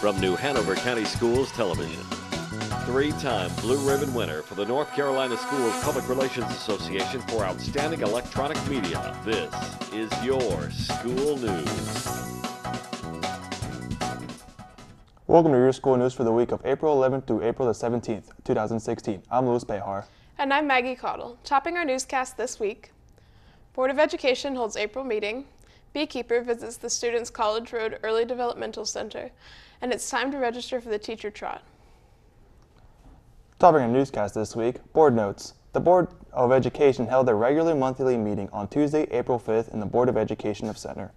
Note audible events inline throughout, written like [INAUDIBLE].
From New Hanover County Schools Television, three-time Blue Ribbon winner for the North Carolina Schools Public Relations Association for Outstanding Electronic Media, this is your school news. Welcome to your school news for the week of April 11th through April the 17th, 2016. I'm Louis Behar. And I'm Maggie Caudle. Topping our newscast this week, Board of Education holds April meeting, Beekeeper visits the Students College Road Early Developmental Center, and it's time to register for the Teacher Trot. Topping our newscast this week, board notes. The Board of Education held their regular monthly meeting on Tuesday, April 5th in the Board of Education of Center.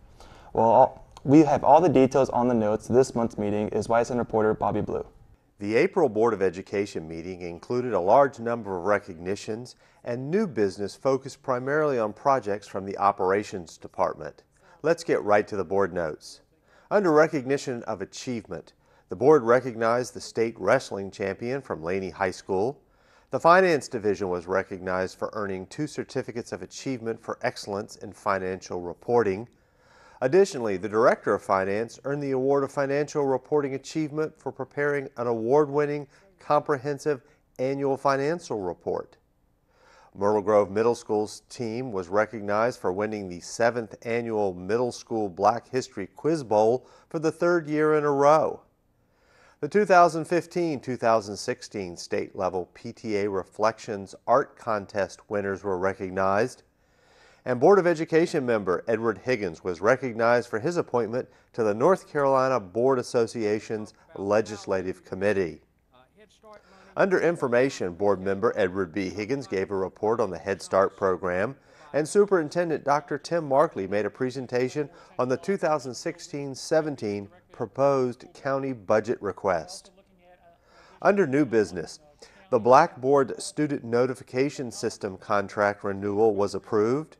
Well, we have all the details on the notes. This month's meeting is YSN reporter Bobby Blue. The April Board of Education meeting included a large number of recognitions and new business focused primarily on projects from the Operations Department. Let's get right to the board notes. Under recognition of achievement, the board recognized the state wrestling champion from Laney High School. The Finance Division was recognized for earning two certificates of achievement for excellence in financial reporting. Additionally, the Director of Finance earned the Award of Financial Reporting Achievement for preparing an award-winning comprehensive annual financial report. Myrtle Grove Middle School's team was recognized for winning the seventh annual Middle School Black History Quiz Bowl for the third year in a row. The 2015-2016 state level PTA Reflections Art Contest winners were recognized. And Board of Education member Edward Higgins was recognized for his appointment to the North Carolina Board Association's Legislative Committee. Under information, board member Edward B. Higgins gave a report on the Head Start program, and Superintendent Dr. Tim Markley made a presentation on the 2016-17 proposed county budget request. Under new business, the Blackboard Student Notification System contract renewal was approved.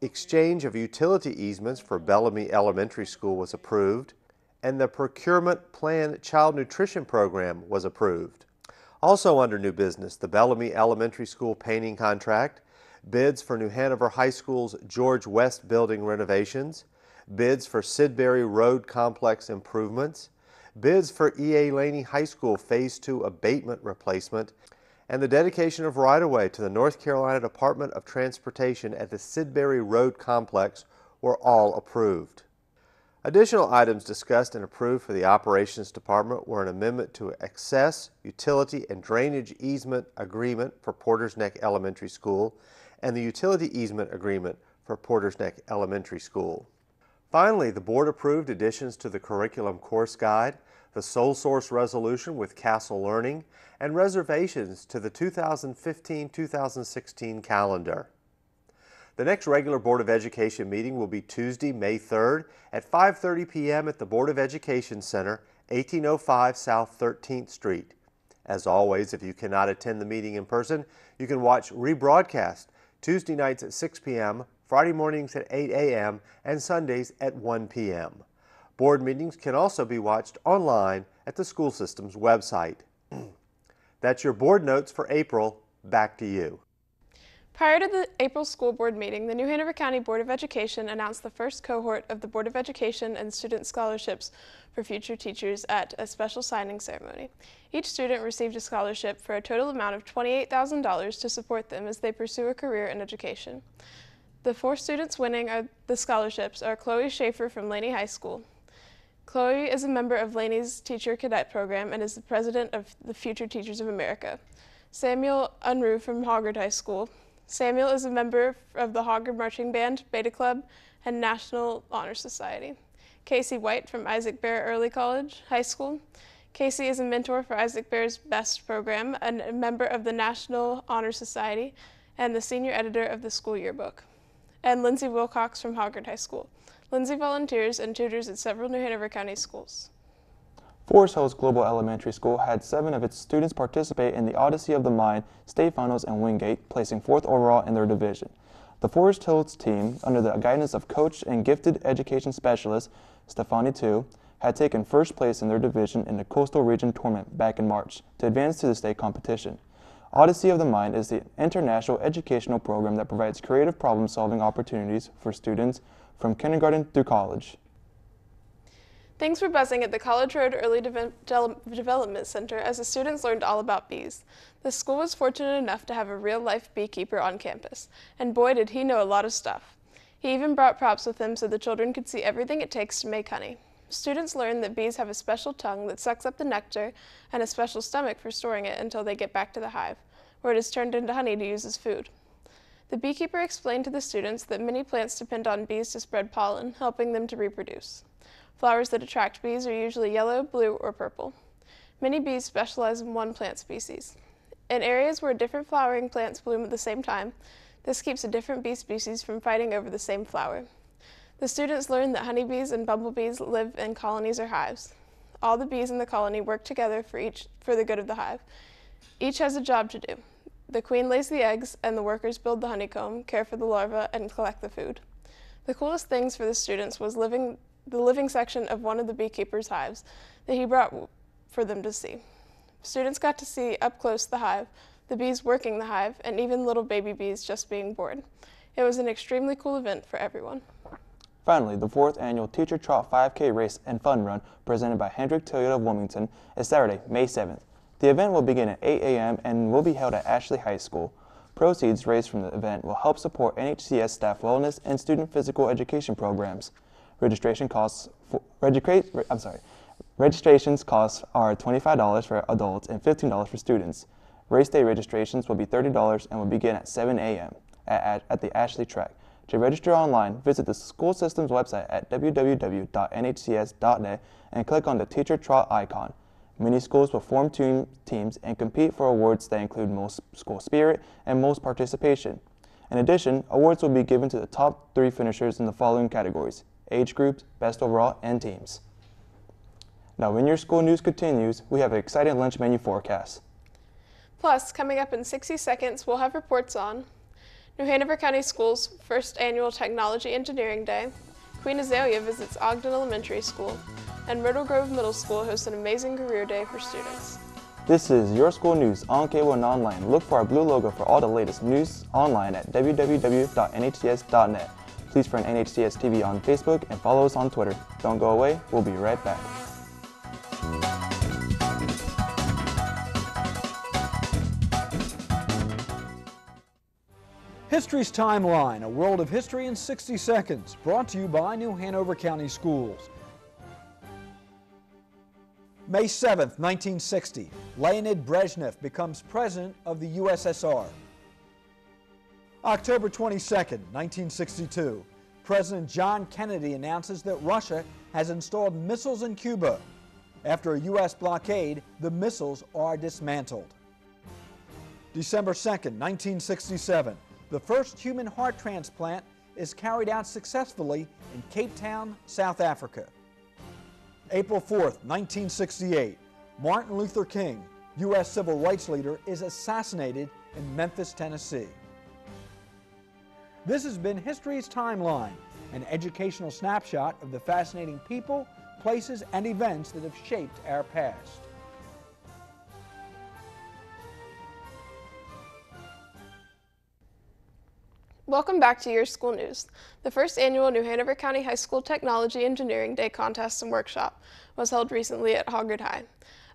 Exchange of utility easements for Bellamy Elementary School was approved, and the Procurement Plan Child Nutrition Program was approved. Also under new business, the Bellamy Elementary School painting contract, bids for New Hanover High School's George West building renovations, bids for Sidbury Road Complex improvements, bids for E.A. Laney High School Phase 2 abatement replacement, and the dedication of right-of-way to the North Carolina Department of Transportation at the Sidbury Road Complex were all approved. Additional items discussed and approved for the Operations Department were an amendment to access, utility, and drainage easement agreement for Porter's Neck Elementary School and the utility easement agreement for Porter's Neck Elementary School. Finally, the board approved additions to the curriculum course guide, the sole source resolution with Castle Learning, and reservations to the 2015-2016 calendar. The next regular Board of Education meeting will be Tuesday, May 3rd at 5.30 p.m. at the Board of Education Center, 1805 South 13th Street. As always, if you cannot attend the meeting in person, you can watch rebroadcast Tuesday nights at 6 p.m., Friday mornings at 8 a.m., and Sundays at 1 p.m. Board meetings can also be watched online at the school system's website. [CLEARS THROAT] That's your board notes for April. Back to you. Prior to the April school board meeting, the New Hanover County Board of Education announced the first cohort of the Board of Education and Student Scholarships for future teachers at a special signing ceremony. Each student received a scholarship for a total amount of $28,000 to support them as they pursue a career in education. The four students winning the scholarships are Chloe Schaefer from Laney High School. Chloe is a member of Laney's Teacher Cadet Program and is the president of the Future Teachers of America. Samuel Unruh from Hoggard High School. Samuel is a member of the Hoggard Marching Band, Beta Club, and National Honor Society. Casey White from Isaac Bear Early College High School. Casey is a mentor for Isaac Bear's BEST program and a member of the National Honor Society and the senior editor of the school yearbook. And Lindsay Wilcox from Hoggard High School. Lindsay volunteers and tutors at several New Hanover County schools. Forest Hills Global Elementary School had seven of its students participate in the Odyssey of the Mind state finals in Wingate, placing fourth overall in their division. The Forest Hills team, under the guidance of coach and gifted education specialist Stefani Tu, had taken first place in their division in the Coastal Region Tournament back in March to advance to the state competition. Odyssey of the Mind is the international educational program that provides creative problem-solving opportunities for students from kindergarten through college. Things were buzzing at the College Road Early Del- Development Center as the students learned all about bees. The school was fortunate enough to have a real life beekeeper on campus, and boy, did he know a lot of stuff. He even brought props with him so the children could see everything it takes to make honey. Students learned that bees have a special tongue that sucks up the nectar and a special stomach for storing it until they get back to the hive, where it is turned into honey to use as food. The beekeeper explained to the students that many plants depend on bees to spread pollen, helping them to reproduce. Flowers that attract bees are usually yellow, blue, or purple. Many bees specialize in one plant species. In areas where different flowering plants bloom at the same time, this keeps a different bee species from fighting over the same flower. The students learned that honeybees and bumblebees live in colonies or hives. All the bees in the colony work together for each for the good of the hive. Each has a job to do. The queen lays the eggs, and the workers build the honeycomb, care for the larvae, and collect the food. The coolest things for the students was living the living section of one of the beekeeper's hives that he brought for them to see. Students got to see up close the hive, the bees working the hive, and even little baby bees just being born. It was an extremely cool event for everyone. Finally, the fourth annual Teacher Trot 5K Race and Fun Run presented by Hendrick Toyota of Wilmington is Saturday, May 7th. The event will begin at 8 a.m. and will be held at Ashley High School. Proceeds raised from the event will help support NHCS staff wellness and student physical education programs. Registration costs for, I'm sorry, registrations costs are $25 for adults and $15 for students. Race day registrations will be $30 and will begin at 7 a.m. At, at, at the Ashley track. To register online, visit the school system's website at www.nhcs.net and click on the Teacher Trot icon. Many schools will form team, teams and compete for awards that include most school spirit and most participation. In addition, awards will be given to the top three finishers in the following categories age groups, best overall, and teams. Now, when your school news continues, we have an exciting lunch menu forecast. Plus, coming up in 60 seconds, we'll have reports on New Hanover County Schools' first annual Technology Engineering Day, Queen Azalea visits Ogden Elementary School, and Myrtle Grove Middle School hosts an amazing career day for students. This is Your School News on cable and online. Look for our blue logo for all the latest news online at www.nhcs.net. Please friend NHCS TV on Facebook and follow us on Twitter. Don't go away, we'll be right back. History's Timeline, a world of history in 60 seconds, brought to you by New Hanover County Schools. May 7th, 1960, Leonid Brezhnev becomes president of the USSR. October 22nd, 1962, President John Kennedy announces that Russia has installed missiles in Cuba. After a U.S. blockade, the missiles are dismantled. December 2nd, 1967, the first human heart transplant is carried out successfully in Cape Town, South Africa. April 4th, 1968, Martin Luther King, U.S. civil rights leader, is assassinated in Memphis, Tennessee. This has been History's Timeline, an educational snapshot of the fascinating people, places, and events that have shaped our past. Welcome back to Your School News. The first annual New Hanover County High School Technology Engineering Day contest and workshop was held recently at Hoggard High.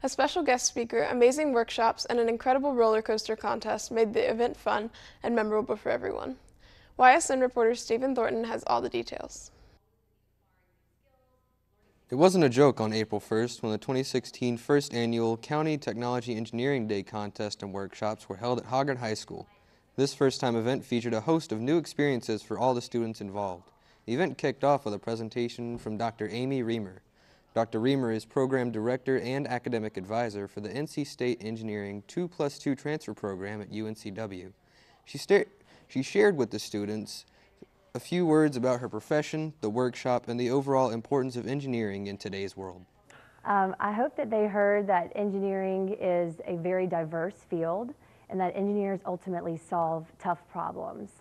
A special guest speaker, amazing workshops, and an incredible roller coaster contest made the event fun and memorable for everyone. YSN reporter Stephen Thornton has all the details. It wasn't a joke on April 1st when the 2016 first annual County Technology Engineering Day contest and workshops were held at Hoggard High School. This first time event featured a host of new experiences for all the students involved. The event kicked off with a presentation from Dr. Amy Reamer. Dr. Reamer is Program Director and Academic Advisor for the NC State Engineering 2 plus 2 transfer program at UNCW. She, she shared with the students a few words about her profession, the workshop, and the overall importance of engineering in today's world. Um, I hope that they heard that engineering is a very diverse field and that engineers ultimately solve tough problems.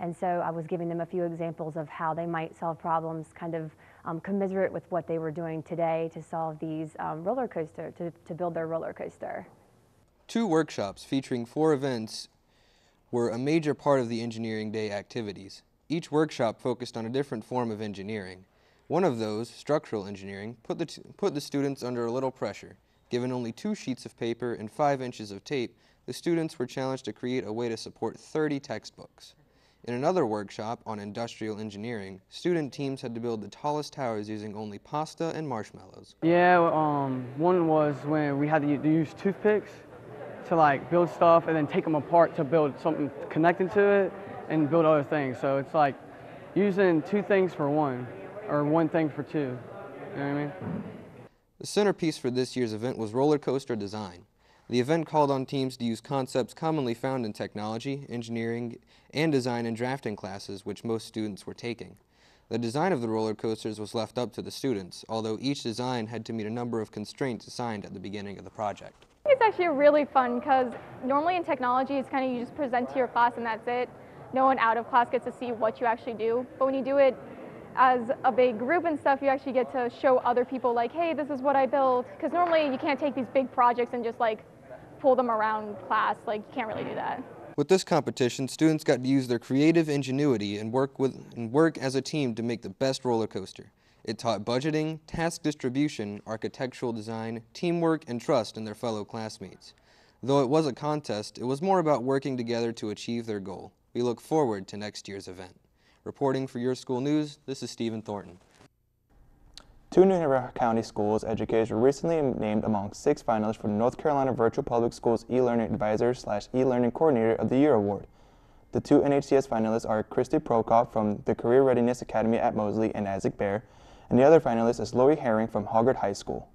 And so I was giving them a few examples of how they might solve problems, kind of um, commiserate with what they were doing today to solve these um, roller coaster, to, to build their roller coaster. Two workshops featuring four events were a major part of the Engineering Day activities. Each workshop focused on a different form of engineering. One of those, structural engineering, put the, put the students under a little pressure. Given only two sheets of paper and five inches of tape, the students were challenged to create a way to support 30 textbooks. In another workshop on industrial engineering, student teams had to build the tallest towers using only pasta and marshmallows. Yeah, um, one was when we had to use toothpicks to like build stuff and then take them apart to build something connected to it and build other things. So it's like using two things for one or one thing for two. You know what I mean? The centerpiece for this year's event was roller coaster design. The event called on teams to use concepts commonly found in technology, engineering, and design and drafting classes which most students were taking. The design of the roller coasters was left up to the students, although each design had to meet a number of constraints assigned at the beginning of the project. It's actually really fun because normally in technology it's kind of you just present to your class and that's it. No one out of class gets to see what you actually do. But when you do it as a big group and stuff, you actually get to show other people like, hey, this is what I built. Because normally you can't take these big projects and just like pull them around class. Like you can't really do that. With this competition, students got to use their creative ingenuity and work with and work as a team to make the best roller coaster. It taught budgeting, task distribution, architectural design, teamwork, and trust in their fellow classmates. Though it was a contest, it was more about working together to achieve their goal. We look forward to next year's event. Reporting for Your School News, this is Stephen Thornton. Two New County Schools educators were recently named among six finalists for the North Carolina Virtual Public Schools E-Learning Advisor slash E-Learning Coordinator of the Year Award. The two NHCS finalists are Christy Prokop from the Career Readiness Academy at Mosley and Isaac Bear, and the other finalist is Lori Herring from Hoggard High School.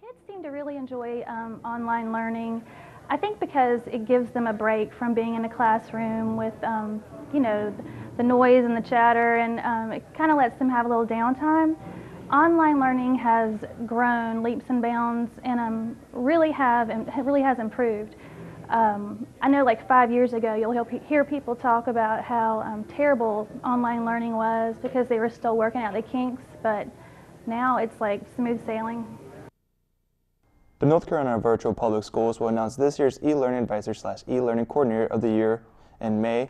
Kids seem to really enjoy um, online learning. I think because it gives them a break from being in a classroom with, um, you know, the noise and the chatter, and um, it kind of lets them have a little downtime. Online learning has grown leaps and bounds, and um, really have really has improved. Um, I know, like five years ago, you'll hear people talk about how um, terrible online learning was because they were still working out the kinks, but now it's like smooth sailing. The North Carolina Virtual Public Schools will announce this year's e-learning advisor slash e-learning coordinator of the year in May.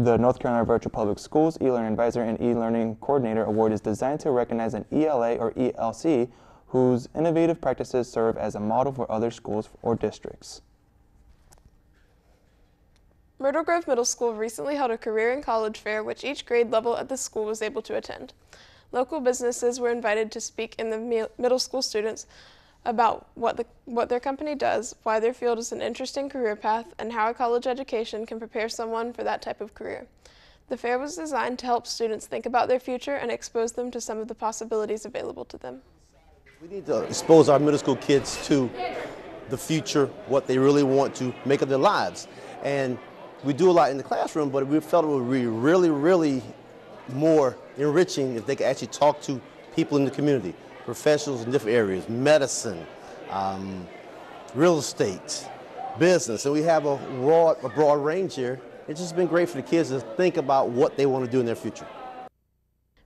The North Carolina Virtual Public Schools e-learning advisor and e-learning coordinator award is designed to recognize an ELA or ELC whose innovative practices serve as a model for other schools or districts. Myrtle Grove Middle School recently held a career and college fair which each grade level at the school was able to attend. Local businesses were invited to speak in the middle school students about what, the, what their company does, why their field is an interesting career path, and how a college education can prepare someone for that type of career. The fair was designed to help students think about their future and expose them to some of the possibilities available to them. We need to expose our middle school kids to the future, what they really want to make of their lives. And we do a lot in the classroom, but we felt it would be really, really more enriching if they could actually talk to people in the community professionals in different areas, medicine, um, real estate, business, and we have a broad, a broad range here. It's just been great for the kids to think about what they want to do in their future.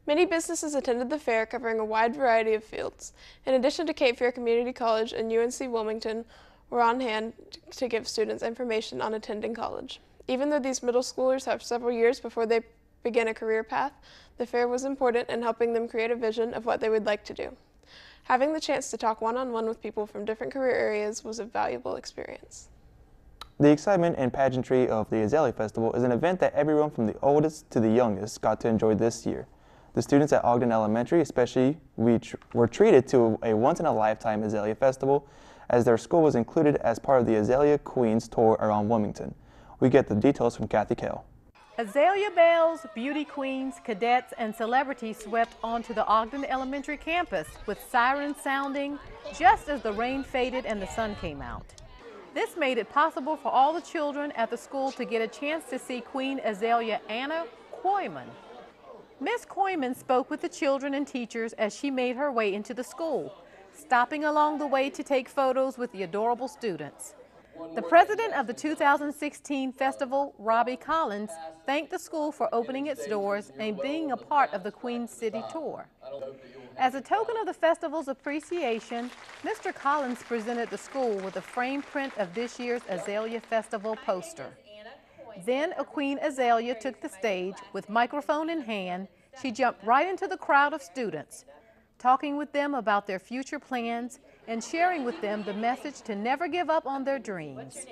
Many businesses attended the fair covering a wide variety of fields. In addition to Cape Fear Community College and UNC Wilmington were on hand to give students information on attending college. Even though these middle schoolers have several years before they begin a career path, the fair was important in helping them create a vision of what they would like to do. Having the chance to talk one on one with people from different career areas was a valuable experience. The excitement and pageantry of the Azalea Festival is an event that everyone from the oldest to the youngest got to enjoy this year. The students at Ogden Elementary especially we tr were treated to a once-in-a-lifetime Azalea Festival as their school was included as part of the Azalea Queens tour around Wilmington. We get the details from Kathy Kell. Azalea Belles, beauty queens, cadets, and celebrities swept onto the Ogden Elementary campus with sirens sounding just as the rain faded and the sun came out. This made it possible for all the children at the school to get a chance to see Queen Azalea Anna Coyman. Miss Coyman spoke with the children and teachers as she made her way into the school, stopping along the way to take photos with the adorable students. The president of the 2016 festival, Robbie Collins, thanked the school for opening its doors and being a part of the Queen City tour. As a token of the festival's appreciation, Mr. Collins presented the school with a frame print of this year's Azalea Festival poster. Then a Queen Azalea took the stage with microphone in hand she jumped right into the crowd of students, talking with them about their future plans and sharing with them the message to never give up on their dreams.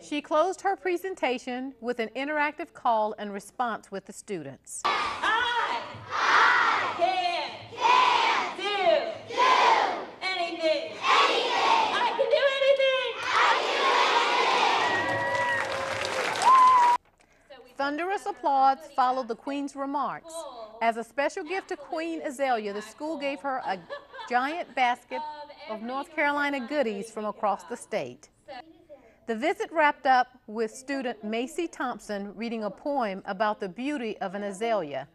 She closed her presentation with an interactive call and response with the students. I, I can, can do, do anything, anything. I can do anything. Thunderous applause followed the Queen's remarks. As a special gift to Queen Azalea, the school gave her a giant basket of North Carolina goodies from across the state. The visit wrapped up with student Macy Thompson reading a poem about the beauty of an azalea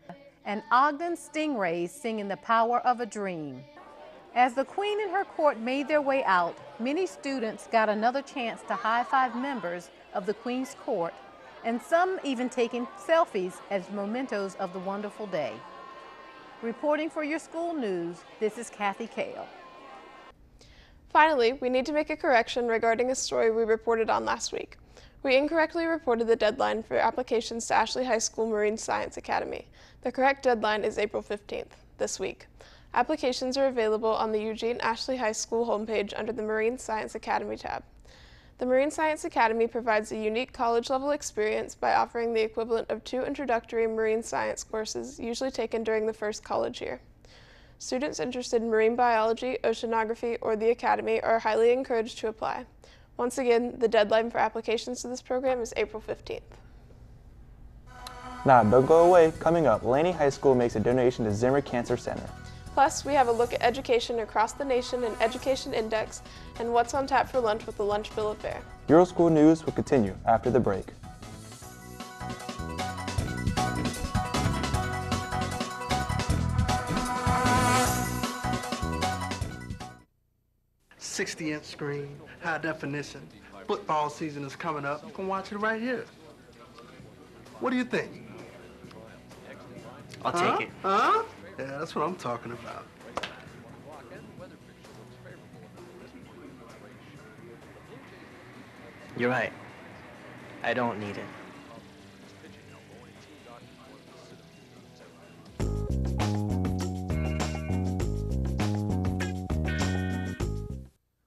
and Ogden Stingrays singing the power of a dream. As the Queen and her court made their way out, many students got another chance to high-five members of the Queen's court and some even taking selfies as mementos of the wonderful day. Reporting for your school news, this is Kathy Kale. Finally, we need to make a correction regarding a story we reported on last week. We incorrectly reported the deadline for applications to Ashley High School Marine Science Academy. The correct deadline is April 15th, this week. Applications are available on the Eugene Ashley High School homepage under the Marine Science Academy tab. The Marine Science Academy provides a unique college level experience by offering the equivalent of two introductory marine science courses usually taken during the first college year. Students interested in marine biology, oceanography, or the academy are highly encouraged to apply. Once again, the deadline for applications to this program is April 15th. Now, don't go away. Coming up, Laney High School makes a donation to Zimmer Cancer Center. Plus, we have a look at education across the nation and Education Index and what's on tap for lunch with the Lunch Bill of Fare. Your School News will continue after the break. Sixty-inch screen, high definition. Football season is coming up. You can watch it right here. What do you think? I'll Huh? take it. Huh? Yeah, that's what I'm talking about. You're right. I don't need it.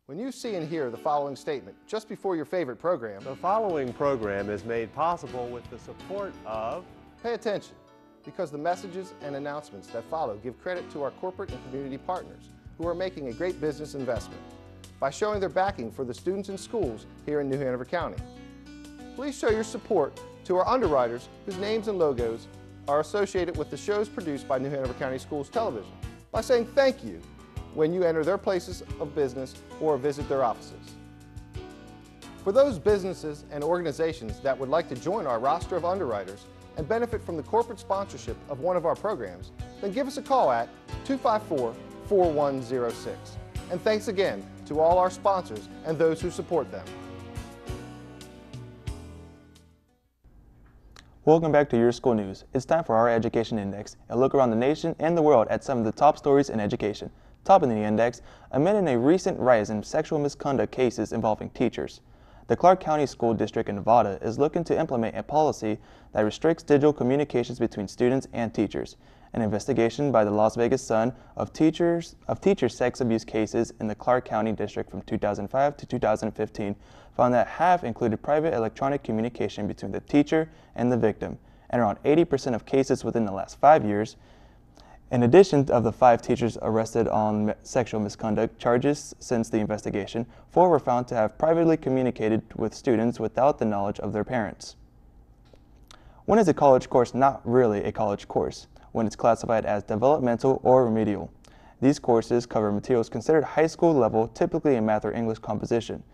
When you see and hear the following statement just before your favorite program, The following program is made possible with the support of pay attention because the messages and announcements that follow give credit to our corporate and community partners who are making a great business investment by showing their backing for the students and schools here in New Hanover County. Please show your support to our underwriters whose names and logos are associated with the shows produced by New Hanover County Schools Television by saying thank you when you enter their places of business or visit their offices. For those businesses and organizations that would like to join our roster of underwriters and benefit from the corporate sponsorship of one of our programs, then give us a call at 254-4106. And thanks again to all our sponsors and those who support them. Welcome back to Your School News. It's time for our Education Index, a look around the nation and the world at some of the top stories in education. Topping the index, amid in a recent rise in sexual misconduct cases involving teachers. The Clark County School District in Nevada is looking to implement a policy that restricts digital communications between students and teachers. An investigation by the Las Vegas Sun of teachers of teacher sex abuse cases in the Clark County District from 2005 to 2015 found that half included private electronic communication between the teacher and the victim, and around 80% of cases within the last five years. In addition of the five teachers arrested on sexual misconduct charges since the investigation, four were found to have privately communicated with students without the knowledge of their parents. When is a college course not really a college course? When it's classified as developmental or remedial. These courses cover materials considered high school level, typically in math or English composition.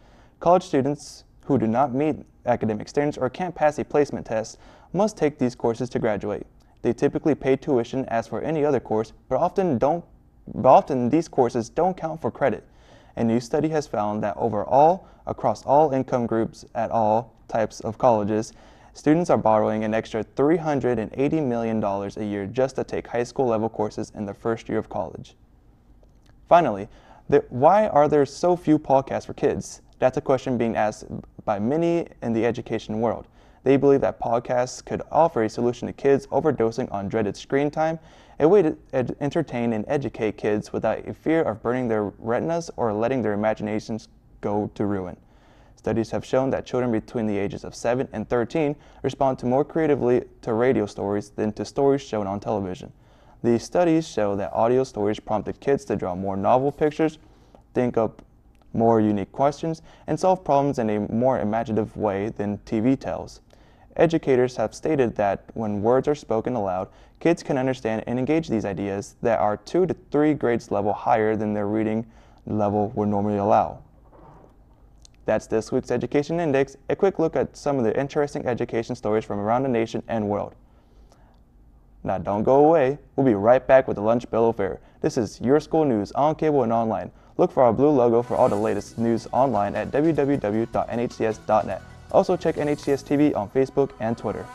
College students who do not meet academic standards or can't pass a placement test must take these courses to graduate. They typically pay tuition as for any other course, but often don't but often these courses don't count for credit. A new study has found that overall, across all income groups at all types of colleges, students are borrowing an extra $380 million a year just to take high school level courses in the first year of college. Finally, the, why are there so few podcasts for kids? That's a question being asked by many in the education world. They believe that podcasts could offer a solution to kids overdosing on dreaded screen time, a way to ed- entertain and educate kids without a fear of burning their retinas or letting their imaginations go to ruin. Studies have shown that children between the ages of 7 and 13 respond to more creatively to radio stories than to stories shown on television. These studies show that audio stories prompted kids to draw more novel pictures, think up more unique questions, and solve problems in a more imaginative way than TV tells. Educators have stated that when words are spoken aloud, kids can understand and engage these ideas that are two to three grades level higher than their reading level would normally allow. That's this week's Education Index, a quick look at some of the interesting education stories from around the nation and world. Now don't go away, we'll be right back with the Lunch Bill of Fare. This is your school news on cable and online. Look for our blue logo for all the latest news online at www.nhcs.net. Also check NHCS TV on Facebook and Twitter.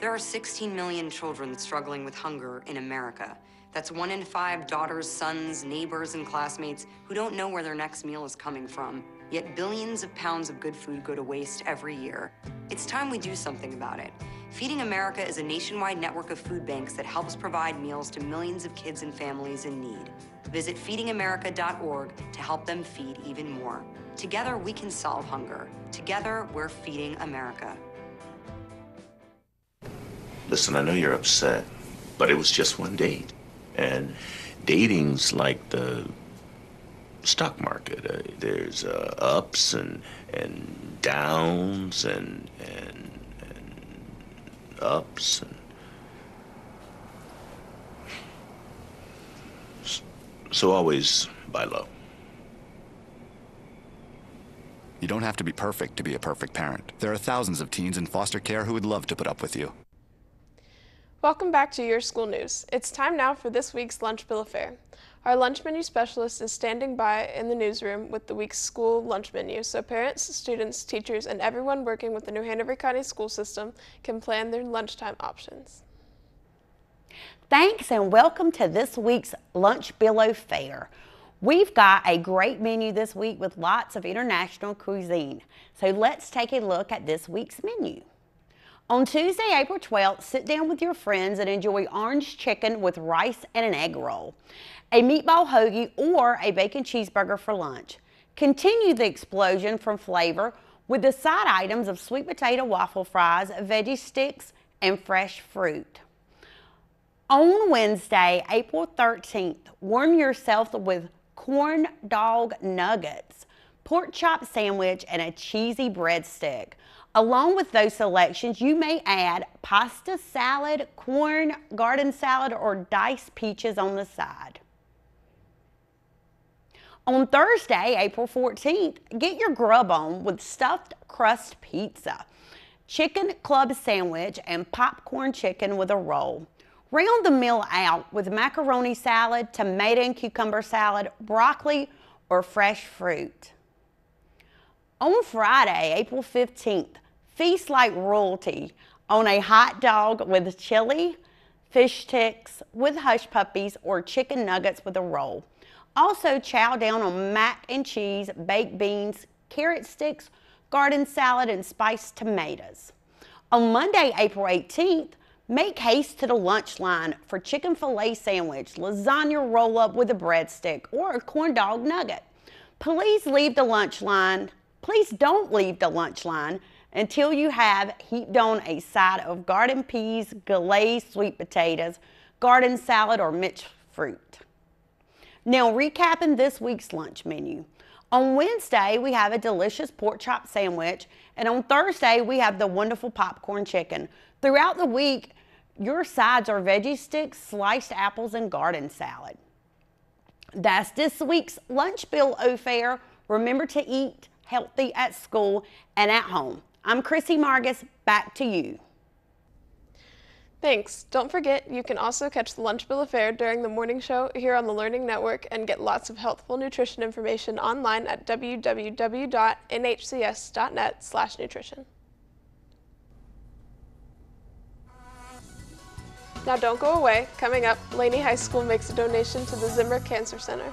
There are 16 million children struggling with hunger in America. That's one in five daughters, sons, neighbors, and classmates who don't know where their next meal is coming from. Yet billions of pounds of good food go to waste every year. It's time we do something about it. Feeding America is a nationwide network of food banks that helps provide meals to millions of kids and families in need. Visit feedingamerica.org to help them feed even more. Together, we can solve hunger. Together, we're feeding America. Listen, I know you're upset, but it was just one date. And dating's like the stock market. Uh, there's uh, ups and and downs and and and ups and so always buy low. You don't have to be perfect to be a perfect parent. There are thousands of teens in foster care who would love to put up with you. Welcome back to Your School News. It's time now for this week's Lunch Bill of Fare. Our lunch menu specialist is standing by in the newsroom with the week's school lunch menu so parents, students, teachers, and everyone working with the New Hanover County school system can plan their lunchtime options. Thanks and welcome to this week's Lunch Bill of Fare. We've got a great menu this week with lots of international cuisine. So let's take a look at this week's menu. On Tuesday, April 12th, sit down with your friends and enjoy orange chicken with rice and an egg roll, a meatball hoagie, or a bacon cheeseburger for lunch. Continue the explosion from flavor with the side items of sweet potato waffle fries, veggie sticks, and fresh fruit. On Wednesday, April 13th, warm yourself with corn dog nuggets, pork chop sandwich, and a cheesy breadstick. Along with those selections, you may add pasta salad, corn, garden salad, or diced peaches on the side. On Thursday, April 14th, get your grub on with stuffed crust pizza, chicken club sandwich, and popcorn chicken with a roll. Round the meal out with macaroni salad, tomato and cucumber salad, broccoli, or fresh fruit. On Friday, April 15th, feast like royalty on a hot dog with chili, fish sticks with hush puppies, or chicken nuggets with a roll. Also, chow down on mac and cheese, baked beans, carrot sticks, garden salad, and spiced tomatoes. On Monday, April 18th, make haste to the lunch line for chicken filet sandwich, lasagna roll up with a breadstick, or a corn dog nugget. Please leave the lunch line. Please don't leave the lunch line until you have heaped on a side of garden peas, glazed sweet potatoes, garden salad, or mixed fruit. Now, recapping this week's lunch menu. On Wednesday, we have a delicious pork chop sandwich, and on Thursday, we have the wonderful popcorn chicken. Throughout the week, your sides are veggie sticks, sliced apples, and garden salad. That's this week's Lunch Bill of Fare. Remember to eat healthy at school and at home. I'm Chrissy Margus. Back to you. Thanks. Don't forget, you can also catch the Lunch Bill of Fare during the morning show here on the Learning Network and get lots of healthful nutrition information online at www.nhcs.net slash nutrition. Now don't go away. Coming up, Laney High School makes a donation to the Zimmer Cancer Center.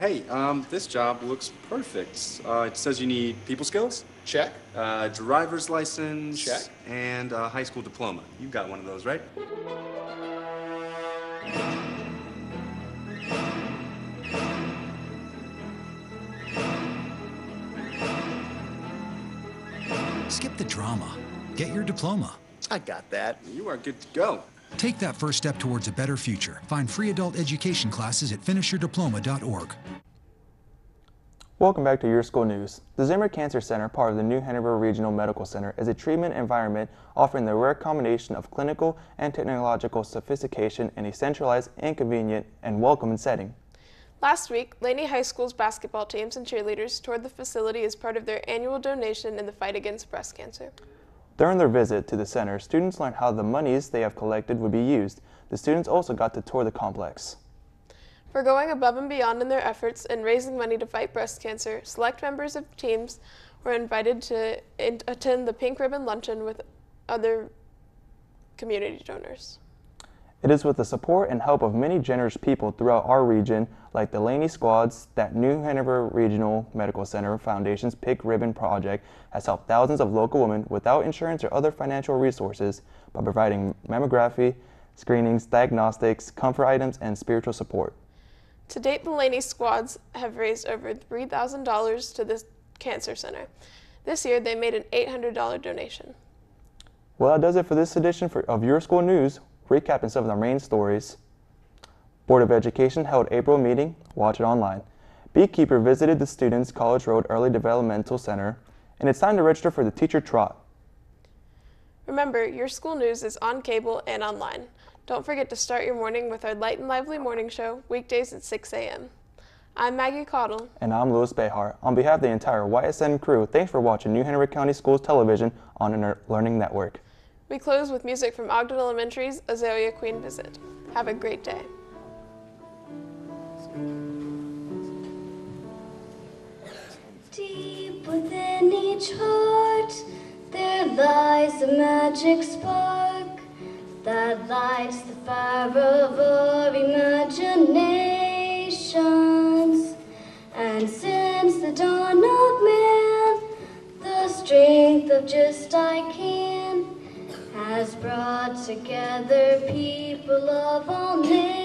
Hey, um, this job looks perfect. Uh, it says you need people skills. Check. Uh, driver's license. Check. And a high school diploma. You've got one of those, right? Skip the drama. Get your diploma. I got that. You are good to go. Take that first step towards a better future. Find free adult education classes at finishyourdiploma.org. Welcome back to Your School News. The Zimmer Cancer Center, part of the New Hanover Regional Medical Center, is a treatment environment offering the rare combination of clinical and technological sophistication in a centralized, convenient, and welcoming setting. Last week, Laney High School's basketball teams and cheerleaders toured the facility as part of their annual donation in the fight against breast cancer. During their visit to the center, students learned how the monies they have collected would be used. The students also got to tour the complex. For going above and beyond in their efforts in raising money to fight breast cancer, select members of teams were invited to attend the Pink Ribbon Luncheon with other community donors. It is with the support and help of many generous people throughout our region, like the Laney Squads, that New Hanover Regional Medical Center Foundation's Pink Ribbon Project has helped thousands of local women without insurance or other financial resources by providing mammography, screenings, diagnostics, comfort items, and spiritual support. To date, the Laney squads have raised over $3,000 to the Cancer Center. This year, they made an $800 donation. Well, that does it for this edition for, of Your School News, recapping some of the main stories. Board of Education held April meeting, watch it online. Beekeeper visited the students' College Road Early Developmental Center, and it's time to register for the Teacher Trot. Remember, Your School News is on cable and online. Don't forget to start your morning with our Light and Lively morning show, weekdays at 6 a.m. I'm Maggie Caudle. And I'm Louis Behar. On behalf of the entire YSN crew, thanks for watching New Hanover County Schools Television on the Learning Network. We close with music from Ogden Elementary's Azalea Queen Visit. Have a great day. Deep within each heart, there lies a magic spark that lights the fire of our imaginations. And since the dawn of man, the strength of just I can has brought together people of all nations.